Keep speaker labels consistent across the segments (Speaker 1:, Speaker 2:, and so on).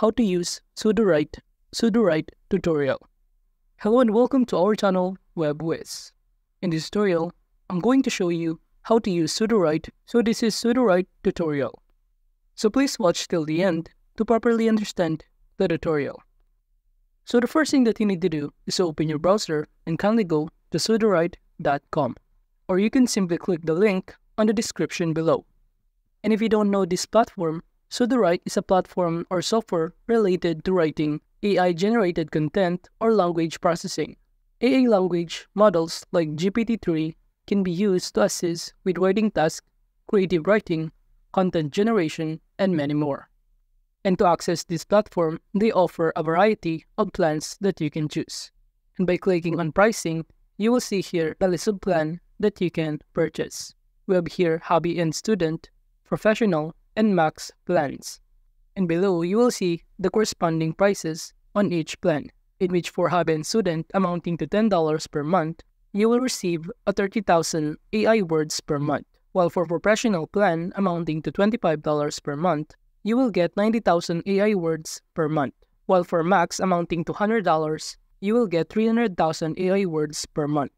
Speaker 1: how to use Sudowrite Sudowrite tutorial. Hello and welcome to our channel Web Whizz. In this tutorial, I'm going to show you how to use Sudowrite. So this is Sudowrite tutorial. So please watch till the end to properly understand the tutorial. So the first thing that you need to do is open your browser and kindly go to sudowrite.com or you can simply click the link on the description below. And if you don't know this platform, Sudowrite is a platform or software related to writing AI-generated content or language processing. AI language models like GPT-3 can be used to assist with writing tasks, creative writing, content generation, and many more. And to access this platform, they offer a variety of plans that you can choose. And by clicking on pricing, you will see here the list of plan that you can purchase. We have here Hobby and Student, Professional, and Max plans. And below, you will see the corresponding prices on each plan, in which for and Student amounting to $10 per month, you will receive a 30,000 AI words per month, while for Professional plan amounting to $25 per month, you will get 90,000 AI words per month, while for Max amounting to $100, you will get 300,000 AI words per month.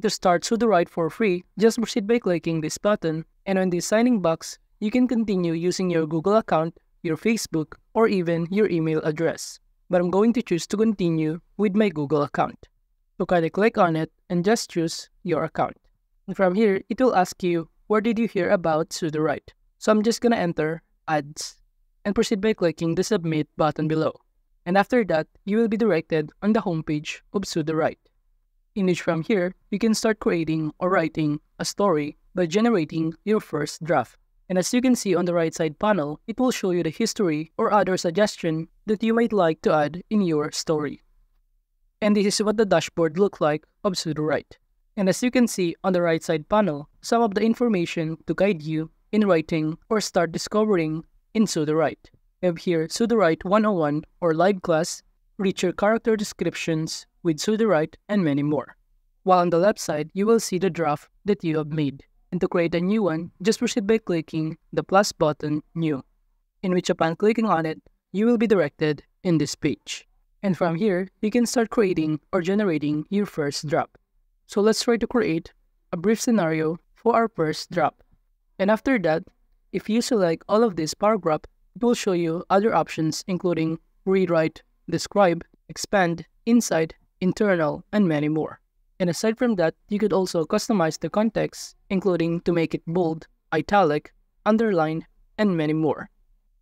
Speaker 1: To start Sudowrite for free, just proceed by clicking this button, and on the signing box, you can continue using your Google account, your Facebook, or even your email address. But I'm going to choose to continue with my Google account. So kindly click on it and just choose your account. And from here, it will ask you, where did you hear about Sudowrite? So I'm just gonna enter ads, and proceed by clicking the submit button below. And after that, you will be directed on the homepage of Sudowrite. In which from here, you can start creating or writing a story by generating your first draft. And as you can see on the right side panel, it will show you the history or other suggestion that you might like to add in your story. And this is what the dashboard look like of Sudowrite. And as you can see on the right side panel, some of the information to guide you in writing or start discovering in Sudowrite. We have here Sudowrite 101 or live class, your character descriptions with Sudowrite, and many more. While on the left side, you will see the draft that you have made. And to create a new one, just proceed by clicking the plus button New, in which upon clicking on it, you will be directed in this page. And from here, you can start creating or generating your first drop. So let's try to create a brief scenario for our first drop. And after that, if you select all of this paragraph, it will show you other options including rewrite, describe, expand, inside, internal, and many more. And aside from that, you could also customize the context, including to make it bold, italic, underline, and many more.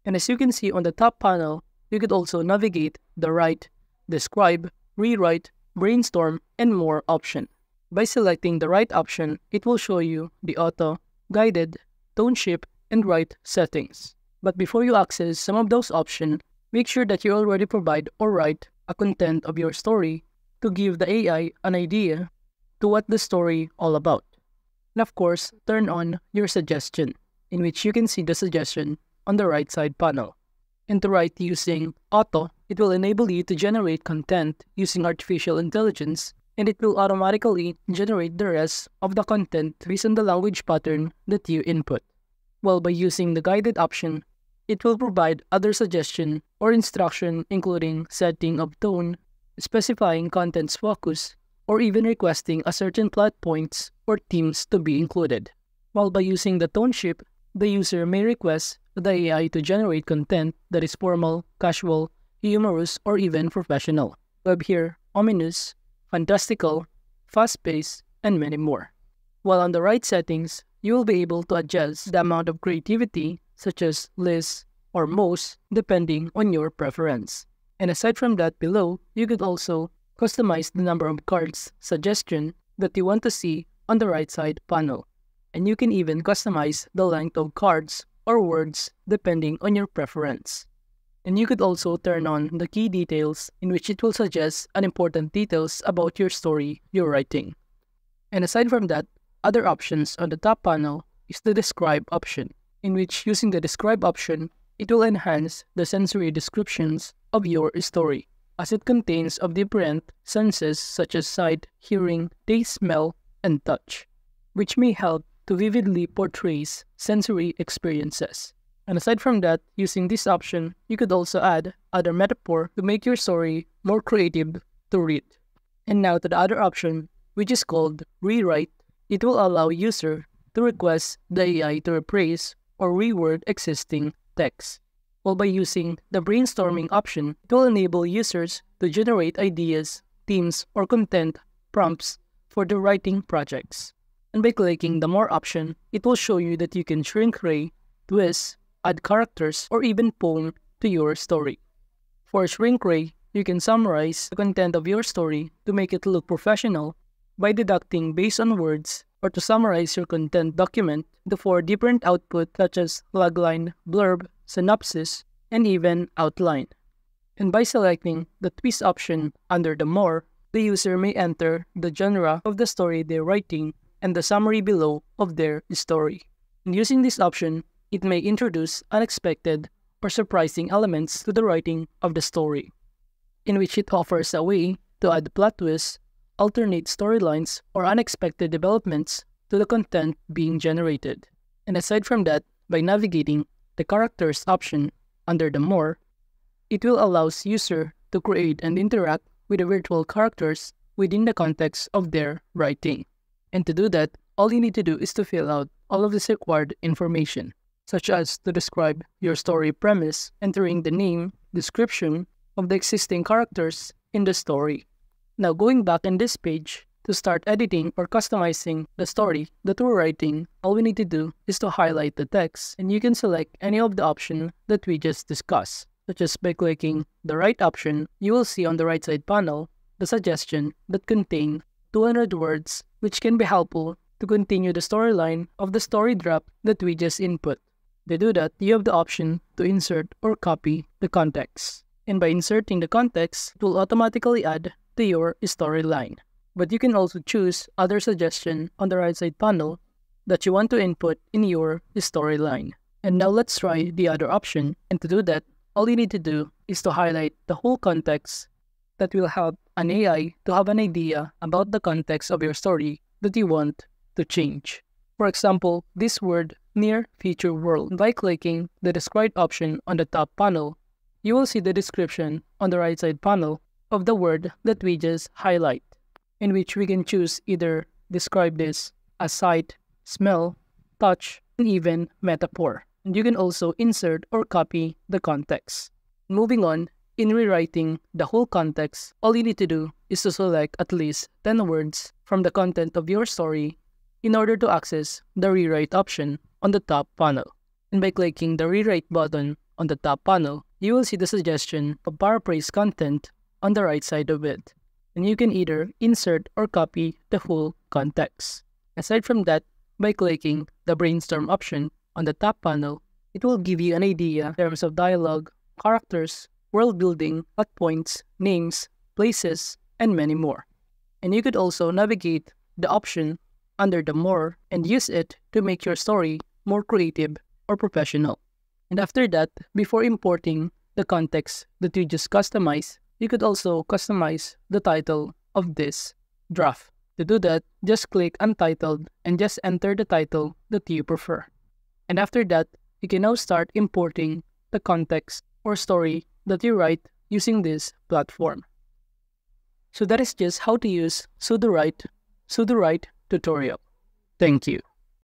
Speaker 1: And as you can see on the top panel, you could also navigate the write, describe, rewrite, brainstorm, and more option. By selecting the write option, it will show you the auto, guided, tone shift, and write settings. But before you access some of those options, make sure that you already provide or write a content of your story to give the AI an idea to what the story all about. And of course, turn on your suggestion, in which you can see the suggestion on the right side panel. And to write using Auto, it will enable you to generate content using artificial intelligence and it will automatically generate the rest of the content based on the language pattern that you input. While by using the guided option, it will provide other suggestion or instruction including setting of tone, specifying content's focus, or even requesting a certain plot points or themes to be included. While by using the tone shift, the user may request the AI to generate content that is formal, casual, humorous, or even professional. Web here, ominous, fantastical, fast-paced, and many more. While on the write settings, you will be able to adjust the amount of creativity, such as less or most, depending on your preference. And aside from that below, you could also customize the number of cards suggestion that you want to see on the right side panel. And you can even customize the length of cards or words depending on your preference and you could also turn on the key details in which it will suggest unimportant details about your story you're writing. And aside from that, other options on the top panel is the describe option, in which using the describe option, it will enhance the sensory descriptions of your story, as it contains of different senses such as sight, hearing, taste, smell, and touch, which may help to vividly portray sensory experiences. And aside from that, using this option, you could also add other metaphor to make your story more creative to read. And now to the other option, which is called Rewrite. It will allow user to request the AI to rephrase or reword existing text. While by using the brainstorming mm-hmm. option, it will enable users to generate ideas, themes, or content prompts for the writing projects. And by clicking the More option, it will show you that you can shrink ray, twist, add characters, or even poem to your story. For shrink ray, you can summarize the content of your story to make it look professional by deducting based on words or to summarize your content document the four different outputs such as logline, blurb, synopsis, and even outline. And by selecting the twist option under the more, the user may enter the genre of the story they're writing and the summary below of their story. And using this option, it may introduce unexpected or surprising elements to the writing of the story, in which it offers a way to add plot twists, alternate storylines, or unexpected developments to the content being generated. And aside from that, by navigating the characters option under the more, it will allow user to create and interact with the virtual characters within the context of their writing. And to do that, all you need to do is to fill out all of this required information, such as to describe your story premise, entering the name, description of the existing characters in the story. Now going back in this page, to start editing or customizing the story that we're writing, all we need to do is to highlight the text and you can select any of the options that we just discussed, such as by clicking the write option, you will see on the right side panel the suggestion that contain 200 words which can be helpful to continue the storyline of the story draft that we just input. To do that, you have the option to insert or copy the context. And by inserting the context, it will automatically add to your storyline. But you can also choose other suggestion on the right side panel that you want to input in your storyline. And now let's try the other option. And to do that, all you need to do is to highlight the whole context that will help an AI to have an idea about the context of your story that you want to change. For example, this word near future world. By clicking the describe option on the top panel, you will see the description on the right side panel of the word that we just highlight, in which we can choose either describe this as sight, smell, touch, and even metaphor. And you can also insert or copy the context. Moving on, in rewriting the whole context, all you need to do is to select at least 10 words from the content of your story in order to access the rewrite option on the top panel. And by clicking the rewrite button on the top panel, you will see the suggestion of paraphrase content on the right side of it. And you can either insert or copy the full context. Aside from that, by clicking the brainstorm option on the top panel, it will give you an idea in terms of dialogue, characters, world building, plot points, names, places, and many more. And you could also navigate the option under the more and use it to make your story more creative or professional. And after that, before importing the context that you just customized, you could also customize the title of this draft. To do that, just click Untitled and just enter the title that you prefer. And after that, you can now start importing the context or story that you write using this platform. So that is just how to use Sudowrite, Sudowrite tutorial. Thank you.